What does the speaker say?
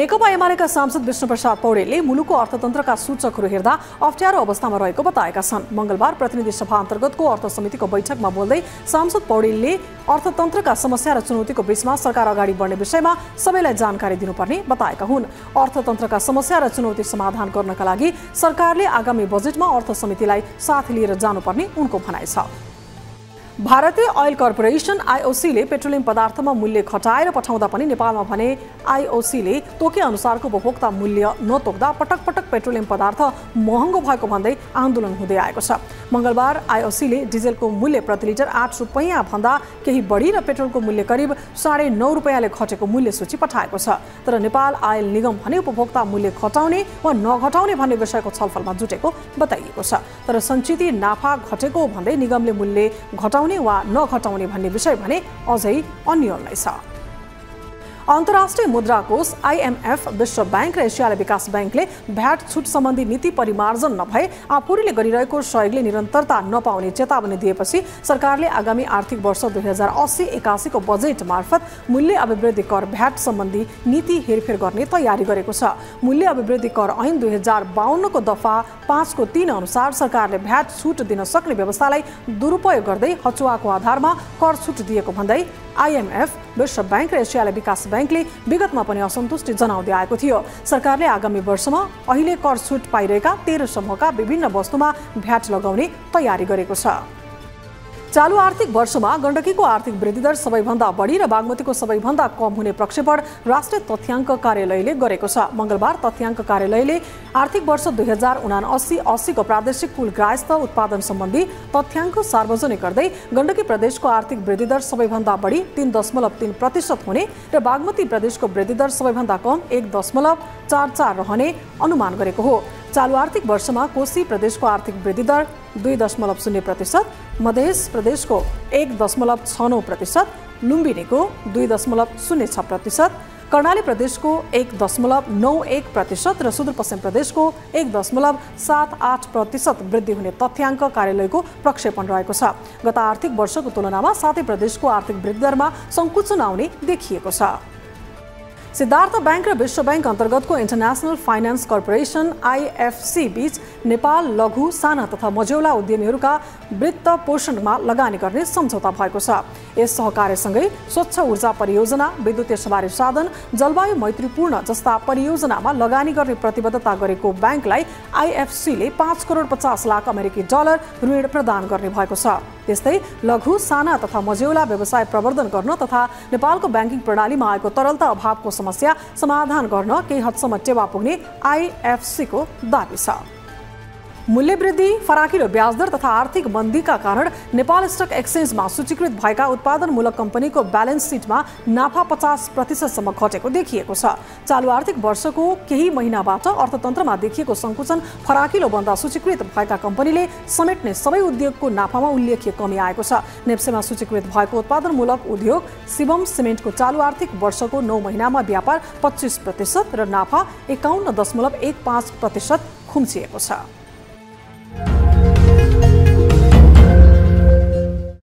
नेकपा एमालेका सांसद विष्णुप्रसाद पौडेलले मुलुकको अर्थतन्त्रका सूचकहरू हेर्दा अप्ठ्यारो अवस्थामा रहेको बताएका छन्। मङ्गलबार प्रतिनिधि सभा अन्तर्गतको अर्थ समितिको बैठकमा बोल्दै सांसद पौडेलले अर्थतन्त्रका समस्या र चुनौतीको बीचमा सरकार अगाडि बढ्ने विषयमा सबैलाई जानकारी दिनुपर्ने बताएका हुन्। अर्थतन्त्रका समस्या र चुनौती समाधान गर्नका लागि सरकारले आगामी बजेटमा अर्थ समितिलाई साथ लिएर जानुपर्ने उनको भनाइ छ। भारतीय अयल कर्पोरेसन आइओसीले पेट्रोलियम पदार्थमा मूल्य घटाएर पठाउँदा पनि नेपालमा भने आइओसीले तोके अनुसारको उपभोक्ता मूल्य नतोक्दा पटक पटक पेट्रोलियम पदार्थ महँगो भएको भन्दै आन्दोलन हुँदै आएको छ। मङ्गलबार आइओसीले डिजेलको मूल्य प्रति लिटर आठ रुपियाँ भन्दा केही बढी र पेट्रोलको मूल्य करिब साढे नौ रुपियाँले घटेको मूल्य सूची पठाएको छ। तर नेपाल आयल निगम भने उपभोक्ता मूल्य घटाउने वा नघटाउने भन्ने विषयको छलफलमा जुटेको बताइएको छ। तर सञ्चित नाफा घटेको भन्दै निगमले मूल्य घटाउने घटाउने वा नघटाउने भन्ने विषय भने अझै अन्य छ। अन्तर्राष्ट्रिय मुद्रा कोष आइएमएफ विश्व ब्याङ्क र एसियाली विकास ब्याङ्कले भ्याट छुट सम्बन्धी नीति परिमार्जन नभए आपूर्तिले गरिरहेको सहयोगले निरन्तरता नपाउने चेतावनी दिएपछि सरकारले आगामी आर्थिक वर्ष दुई हजार अस्सी एकासीको बजेट मार्फत मूल्य अभिवृद्धि कर भ्याट सम्बन्धी नीति हेरफेर गर्ने तयारी गरेको छ। मूल्य अभिवृद्धि कर ऐन दुई हजार बाहन्नको दफा पाँचको तिन अनुसार सरकारले भ्याट छुट दिन सक्ने व्यवस्थालाई दुरुपयोग गर्दै हचुवाको आधारमा कर छुट दिएको भन्दै आइएमएफ विश्व ब्याङ्क र एसियाली विकास ब्याङ्कले विगतमा पनि असन्तुष्टि जनाउँदै आएको थियो। सरकारले आगामी वर्षमा अहिले कर छुट पाइरहेका तेह्र समूहका विभिन्न वस्तुमा भ्याट लगाउने तयारी गरेको छ। चालु आर्थिक वर्षमा गण्डकीको आर्थिक वृद्धि दर सबैभन्दा बढी र बागमतीको सबैभन्दा कम हुने प्रक्षेपण राष्ट्रिय तथ्याङ्क कार्यालयले गरेको छ। मङ्गलबार तथ्याङ्क कार्यालयले आर्थिक वर्ष दुई हजार उना अस्सी अस्सीको प्रादेशिक कुल ग्राहस्थ उत्पादन सम्बन्धी तथ्याङ्क सार्वजनिक गर्दै गण्डकी प्रदेशको आर्थिक वृद्धि दर सबैभन्दा बढी तिन दशमलव तिन प्रतिशत हुने र बागमती प्रदेशको वृद्धि दर सबैभन्दा कम एक दशमलव चार चार रहने अनुमान गरेको हो। चालु आर्थिक वर्षमा कोशी प्रदेशको आर्थिक वृद्धि दर दुई दशमलव शून्य प्रतिशत मध्य प्रदेशको एक दशमलव छ नौ प्रतिशत लुम्बिनीको दुई दशमलव शून्य छ प्रतिशत कर्णाली प्रदेशको एक दशमलव नौ एक प्रतिशत र सुदूरपश्चिम प्रदेशको एक दशमलव सात आठ प्रतिशत वृद्धि हुने तथ्याङ्क कार्यालयको प्रक्षेपण रहेको छ। गत आर्थिक वर्षको तुलनामा सातै प्रदेशको आर्थिक वृद्धि दरमा सङ्कुचन आउने देखिएको छ। सिद्धार्थ ब्याङ्क र विश्व ब्याङ्क अन्तर्गतको इन्टरनेसनल फाइनेन्स कर्पोरेसन आइएफसी बीच नेपाल लघु साना तथा मझौला उद्यमीहरूका वित्त पोषणमा लगानी गर्ने सम्झौता भएको छ। यस सहकार्यसँगै स्वच्छ ऊर्जा परियोजना विद्युतीय सवारी साधन जलवायु मैत्रीपूर्ण जस्ता परियोजनामा लगानी गर्ने प्रतिबद्धता गरेको ब्याङ्कलाई आइएफसीले पाँच करोड पचास लाख अमेरिकी डलर ऋण प्रदान गर्ने भएको छ। त्यस्तै लघु साना तथा मझौला व्यवसाय प्रवर्धन गर्न तथा नेपालको ब्याङ्किङ प्रणालीमा आएको तरलता अभावको समस्या समाधान गर्न केही हदसम्म टेवा पुग्ने आइएफसीको दावी छ। मूल्यवृद्धि फराकिलो ब्याजदर तथा आर्थिक मन्दीका कारण नेपाल स्टक एक्सचेन्जमा सूचीकृत भएका उत्पादनमूलक कम्पनीको ब्यालेन्स सिटमा नाफा पचास प्रतिशतसम्म घटेको देखिएको छ। चालु आर्थिक वर्षको केही महिनाबाट अर्थतन्त्रमा देखिएको सङ्कुचन फराकिलो बन्दा सूचीकृत भएका कम्पनीले समेट्ने सबै उद्योगको नाफामा उल्लेख्य कमी आएको छ। नेप्सेमा सूचीकृत भएको उत्पादनमूलक उद्योग शिवम सिमेन्टको चालु आर्थिक वर्षको नौ महिनामा व्यापार पच्चिस प्रतिशत र नाफा एकाउन्न दशमलव एक पाँच प्रतिशत खुम्चिएको छ।